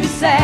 you say.